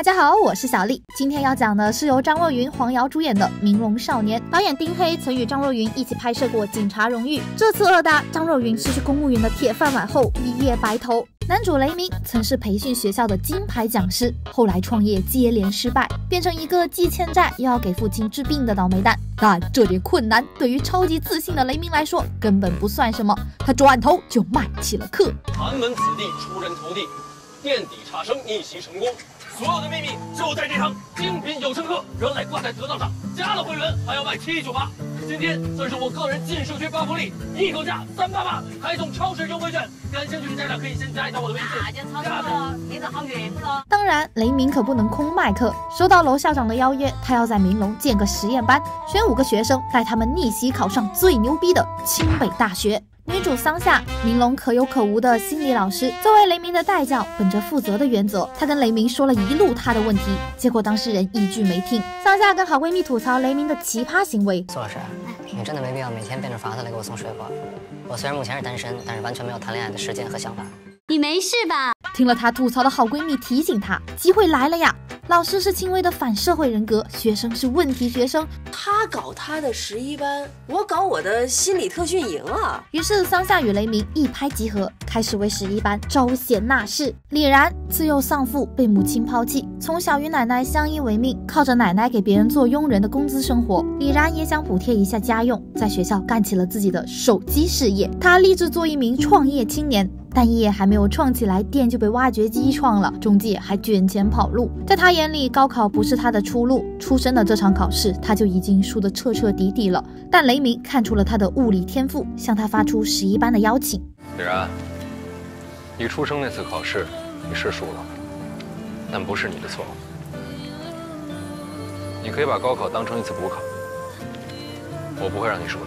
大家好，我是小丽。今天要讲的是由张若昀、黄瑶主演的《明龙少年》。导演丁黑曾与张若昀一起拍摄过《警察荣誉》。这次二搭，张若昀失去公务员的铁饭碗后一夜白头。男主雷鸣曾是培训学校的金牌讲师，后来创业接连失败，变成一个既欠债又要给父亲治病的倒霉蛋。但这点困难对于超级自信的雷鸣来说根本不算什么，他转头就卖起了课。寒门子弟出人头地，垫底差生逆袭成功。所有的秘密就在这堂精品有声课，人来挂在得道上，加了会员还要卖七九八。今天算是我个人进社区发福利，一口价三八八，还送超市优惠券。感兴趣的家长可以先加一下我的微信。当然，雷鸣可不能空卖课。收到楼校长的邀约，他要在明龙建个实验班，选五个学生，带他们逆袭考上最牛逼的清北大学。女主桑夏，明龙可有可无的心理老师，作为雷鸣的代教，本着负责的原则，她跟雷鸣说了一路她的问题，结果当事人一句没听。桑夏跟好闺蜜吐槽雷鸣的奇葩行为，苏老师，你真的没必要每天变着法子来给我送水果。我虽然目前是单身，但是完全没有谈恋爱的时间和想法。你没事吧？听了她吐槽的好闺蜜提醒她，机会来了呀！老师是轻微的反社会人格，学生是问题学生。他搞他的十一班，我搞我的心理特训营啊！于是桑夏与雷鸣一拍即合，开始为十一班招贤纳士。李然自幼丧父，被母亲抛弃，从小与奶奶相依为命，靠着奶奶给别人做佣人的工资生活。李然也想补贴一下家用，在学校干起了自己的手机事业。他立志做一名创业青年。但业还没有创起来，店就被挖掘机创了，中介还卷钱跑路。在他眼里，高考不是他的出路。出生的这场考试，他就已经输得彻彻底底了。但雷鸣看出了他的物理天赋，向他发出十一班的邀请。李然，你出生那次考试，你是输了，但不是你的错。你可以把高考当成一次补考，我不会让你输的。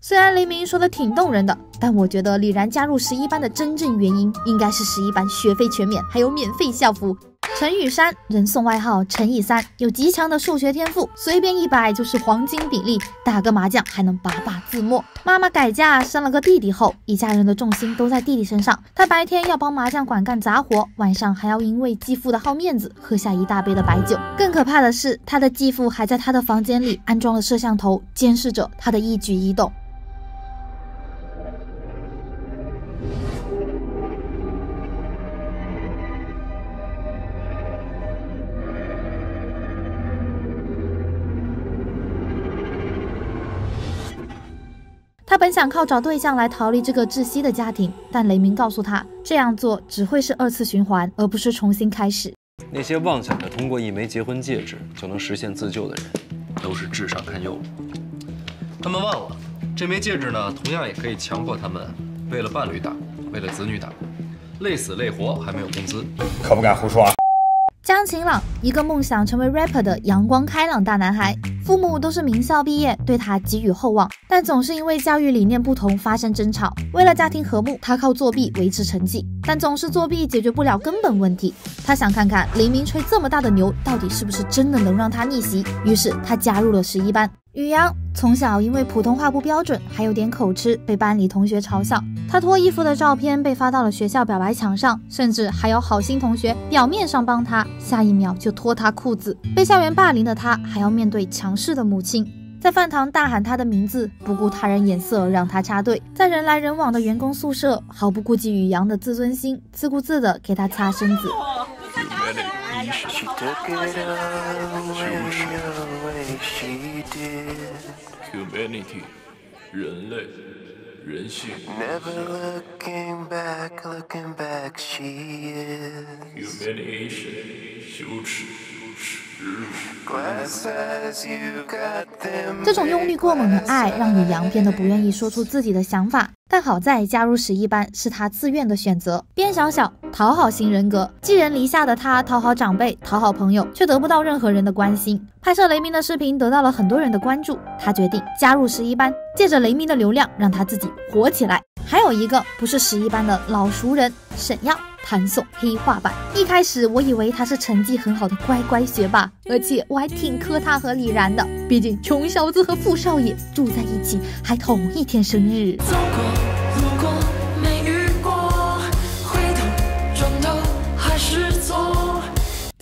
虽然雷鸣说的挺动人的。但我觉得李然加入十一班的真正原因，应该是十一班学费全免，还有免费校服。陈雨山，人送外号陈以三，有极强的数学天赋，随便一摆就是黄金比例，打个麻将还能把把自摸。妈妈改嫁生了个弟弟后，一家人的重心都在弟弟身上。他白天要帮麻将馆干杂活，晚上还要因为继父的好面子喝下一大杯的白酒。更可怕的是，他的继父还在他的房间里安装了摄像头，监视着他的一举一动。他本想靠找对象来逃离这个窒息的家庭，但雷鸣告诉他，这样做只会是二次循环，而不是重新开始。那些妄想着通过一枚结婚戒指就能实现自救的人，都是智商堪忧。他们忘了，这枚戒指呢，同样也可以强迫他们为了伴侣打，为了子女打，累死累活还没有工资，可不敢胡说啊。江晴朗，一个梦想成为 rapper 的阳光开朗大男孩，父母都是名校毕业，对他寄予厚望，但总是因为教育理念不同发生争吵。为了家庭和睦，他靠作弊维持成绩，但总是作弊解决不了根本问题。他想看看黎明吹这么大的牛，到底是不是真的能让他逆袭，于是他加入了十一班。宇阳从小因为普通话不标准，还有点口吃，被班里同学嘲笑。他脱衣服的照片被发到了学校表白墙上，甚至还有好心同学表面上帮他，下一秒就脱他裤子。被校园霸凌的他，还要面对强势的母亲，在饭堂大喊他的名字，不顾他人眼色让他插队。在人来人往的员工宿舍，毫不顾及宇阳的自尊心，自顾自的给他擦身子。Humanity，人类，人性。这种用力过猛的爱，让宇阳变得不愿意说出自己的想法。但好在加入十一班是他自愿的选择。边小小，讨好型人格，寄人篱下的他讨好长辈，讨好朋友，却得不到任何人的关心。拍摄雷鸣的视频得到了很多人的关注，他决定加入十一班，借着雷鸣的流量让他自己火起来。还有一个不是十一班的老熟人沈耀。弹诵黑化版。一开始我以为他是成绩很好的乖乖学霸，而且我还挺磕他和李然的，毕竟穷小子和富少爷住在一起，还同一天生日。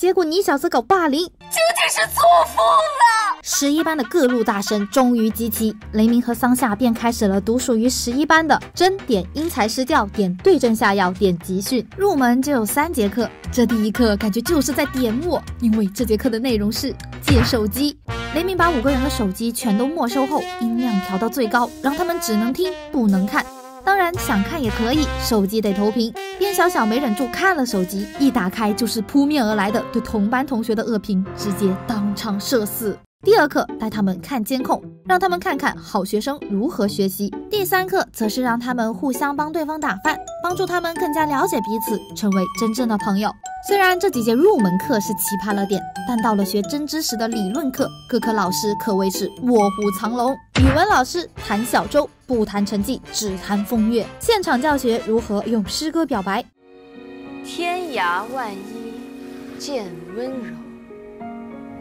结果你小子搞霸凌，究竟是错疯了！十一班的各路大神终于集齐，雷鸣和桑夏便开始了独属于十一班的真点因材施教点对症下药点集训。入门就有三节课，这第一课感觉就是在点我，因为这节课的内容是借手机。雷鸣把五个人的手机全都没收后，音量调到最高，让他们只能听不能看。当然想看也可以，手机得投屏。边小小没忍住看了手机，一打开就是扑面而来的对同班同学的恶评，直接当场社死。第二课带他们看监控，让他们看看好学生如何学习。第三课则是让他们互相帮对方打饭，帮助他们更加了解彼此，成为真正的朋友。虽然这几节入门课是奇葩了点，但到了学真知识的理论课，各科老师可谓是卧虎藏龙。语文老师谈小舟，不谈成绩，只谈风月。现场教学如何用诗歌表白。天涯万一见温柔，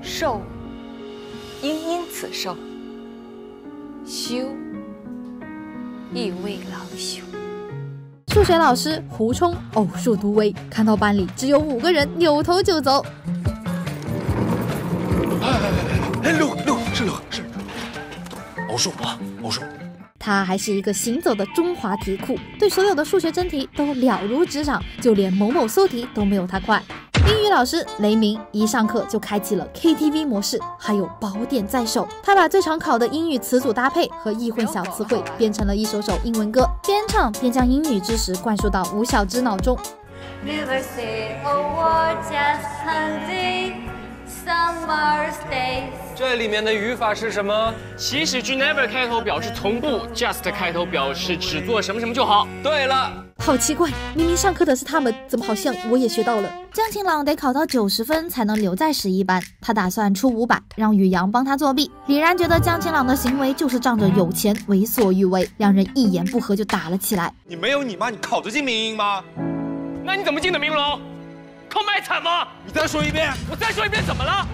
寿应因此寿，休亦为郎休。数学老师胡冲偶数独围，看到班里只有五个人，扭头就走。哎六六是六是偶数啊，偶数。他还是一个行走的中华题库，对所有的数学真题都了如指掌，就连某某搜题都没有他快。英语老师雷鸣一上课就开启了 KTV 模式，还有宝典在手。他把最常考的英语词组搭配和易混小词汇编成了一首首英文歌，边唱边将英语知识灌输到吴小芝脑中。这里面的语法是什么？祈使句 never 开头表示从不，just 开头表示只做什么什么就好。对了，好奇怪，明明上课的是他们，怎么好像我也学到了？江晴朗得考到九十分才能留在十一班，他打算出五百让宇阳帮他作弊。李然觉得江晴朗的行为就是仗着有钱为所欲为，两人一言不合就打了起来。你没有你妈，你考得进民营吗？那你怎么进的明龙？靠卖惨吗？你再说一遍，我再说一遍怎么了？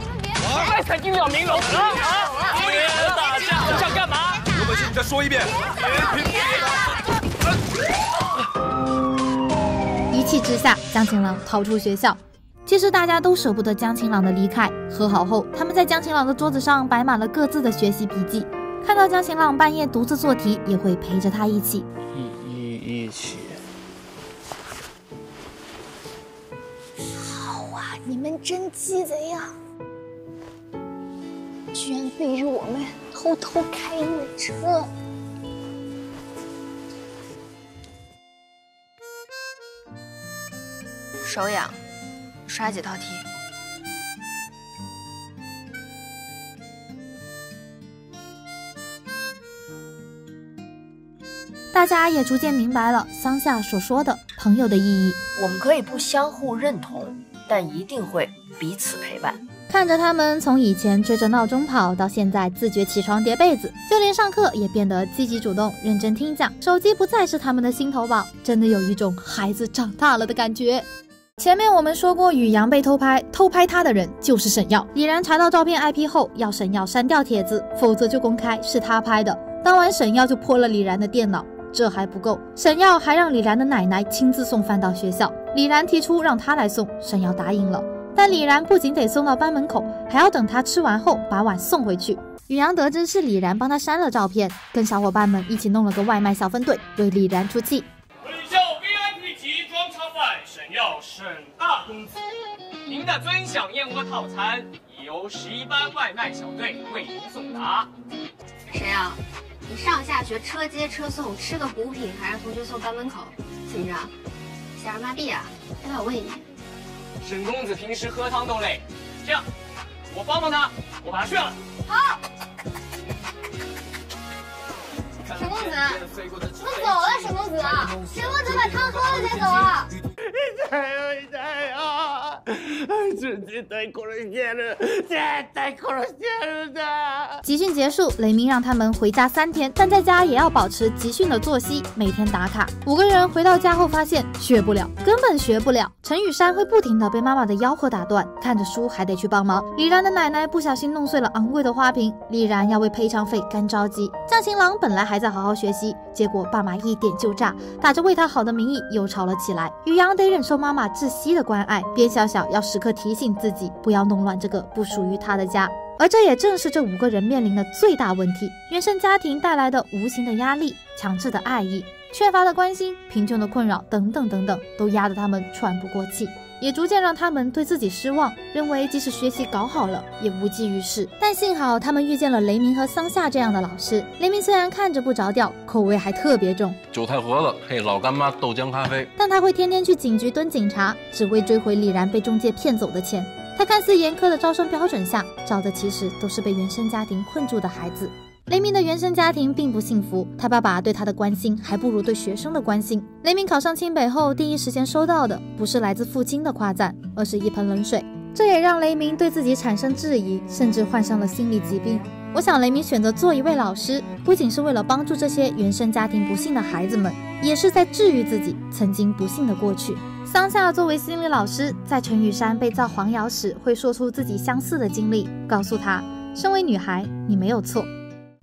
卖惨进不了明龙啊啊！别打架，你想干嘛？有本事你再说一遍！一气之下，江晴朗逃出学校。其实大家都舍不得江晴朗的离开。和好后，他们在江晴朗的桌子上摆满了各自的学习笔记。看到江晴朗半夜独自做题，也会陪着他一起。一一一起。好啊，你们真鸡贼呀！居然背着我们偷偷开你的车！手痒，刷几套题。大家也逐渐明白了桑夏所说的朋友的意义。我们可以不相互认同，但一定会彼此陪伴。看着他们从以前追着闹钟跑，到现在自觉起床叠被子，就连上课也变得积极主动、认真听讲。手机不再是他们的心头宝，真的有一种孩子长大了的感觉。前面我们说过，宇阳被偷拍，偷拍他的人就是沈耀。李然查到照片 IP 后，要沈耀删掉帖子，否则就公开是他拍的。当晚，沈耀就破了李然的电脑。这还不够，沈耀还让李然的奶奶亲自送饭到学校。李然提出让他来送，沈耀答应了。但李然不仅得送到班门口，还要等他吃完后把碗送回去。宇阳得知是李然帮他删了照片，跟小伙伴们一起弄了个外卖小分队，为李然出气。本校 VIP 级装叉饭，沈耀沈大公子，您的尊享燕窝套餐已由十一班外卖小队为您送达。沈耀，你上下学车接车送，吃个补品还让同学送班门口，怎么着？想让妈逼啊？要不要我喂你？沈公子平时喝汤都累，这样，我帮帮他，我把他炫了。好。沈公子，我们走了。沈公子，沈公子把汤喝了再走啊。痛い痛いよ。 絶対殺してやる。絶対殺してやるんだ。集训结束，雷鸣让他们回家三天，但在家也要保持集训的作息，每天打卡。五个人回到家后发现学不了，根本学不了。陈雨珊会不停的被妈妈的吆喝打断，看着书还得去帮忙。李然的奶奶不小心弄碎了昂贵的花瓶，李然要为赔偿费干着急。江晴朗本来还在好好学习，结果爸妈一点就炸，打着为他好的名义又吵了起来。宇阳得忍受妈妈窒息的关爱，边小小要。 时刻提醒自己不要弄乱这个不属于他的家。而这也正是这五个人面临的最大问题：原生家庭带来的无形的压力、强制的爱意、缺乏的关心、贫穷的困扰等等等等，都压得他们喘不过气。也逐渐让他们对自己失望，认为即使学习搞好了也无济于事。但幸好他们遇见了雷鸣和桑夏这样的老师。雷鸣虽然看着不着调，口味还特别重，韭菜盒子配老干妈豆浆咖啡。但他会天天去警局蹲警察，只为追回李然被中介骗走的钱。他看似严苛的招生标准下，招的其实都是被原生家庭困住的孩子。雷鸣的原生家庭并不幸福，他爸爸对他的关心还不如对学生的关心。雷鸣考上清北后，第一时间收到的不是来自父亲的夸赞，而是一盆冷水。这也让雷鸣对自己产生质疑，甚至患上了心理疾病。我想，雷鸣选择做一位老师，不仅是为了帮助这些原生家庭不幸的孩子们，也是在治愈自己曾经不幸的过去。桑夏作为心理老师，在陈雨山被造黄谣时，会说出自己相似的经历，告诉他，身为女孩，你没有错。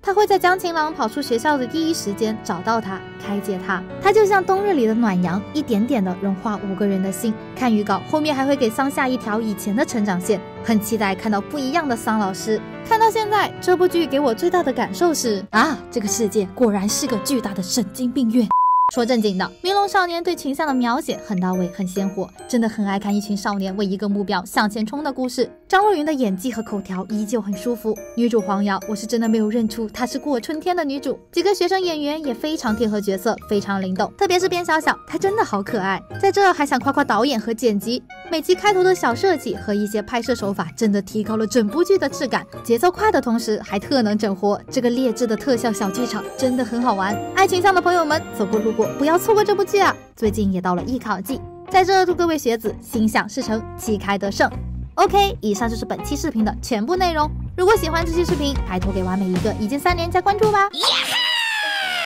他会在江晴朗跑出学校的第一时间找到他，开解他。他就像冬日里的暖阳，一点点的融化五个人的心。看预告，后面还会给桑夏一条以前的成长线，很期待看到不一样的桑老师。看到现在，这部剧给我最大的感受是啊，这个世界果然是个巨大的神经病院。说正经的，《明龙少年》对群像的描写很到位，很鲜活，真的很爱看一群少年为一个目标向前冲的故事。张若昀的演技和口条依旧很舒服。女主黄瑶，我是真的没有认出她是过春天的女主。几个学生演员也非常贴合角色，非常灵动，特别是边小小，她真的好可爱。在这还想夸夸导演和剪辑，每集开头的小设计和一些拍摄手法，真的提高了整部剧的质感。节奏快的同时还特能整活，这个劣质的特效小剧场真的很好玩。爱情向的朋友们，走过路过。不要错过这部剧啊！最近也到了艺考季，在这祝各位学子心想事成，旗开得胜。OK，以上就是本期视频的全部内容。如果喜欢这期视频，拜托给完美一个一键三连加关注吧。